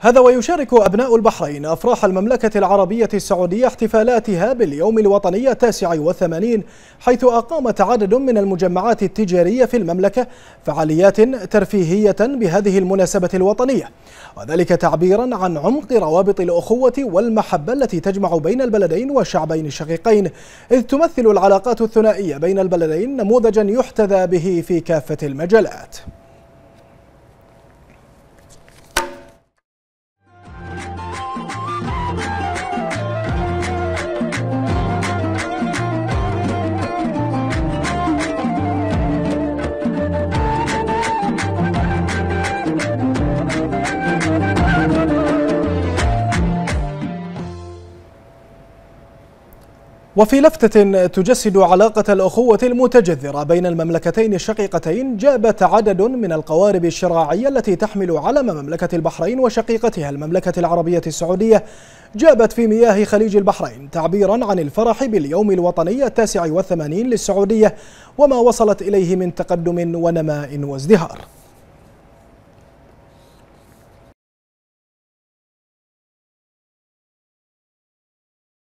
هذا ويشارك أبناء البحرين أفراح المملكة العربية السعودية احتفالاتها باليوم الوطني التاسع والثمانين حيث أقامت عدد من المجمعات التجارية في المملكة فعاليات ترفيهية بهذه المناسبة الوطنية. وذلك تعبيرا عن عمق روابط الأخوة والمحبة التي تجمع بين البلدين والشعبين الشقيقين إذ تمثل العلاقات الثنائية بين البلدين نموذجا يحتذى به في كافة المجالات. وفي لفتة تجسد علاقة الأخوة المتجذرة بين المملكتين الشقيقتين جابت عدد من القوارب الشراعية التي تحمل علم مملكة البحرين وشقيقتها المملكة العربية السعودية. جابت في مياه خليج البحرين تعبيرا عن الفرح باليوم الوطني التاسع والثمانين للسعودية وما وصلت إليه من تقدم ونماء وازدهار.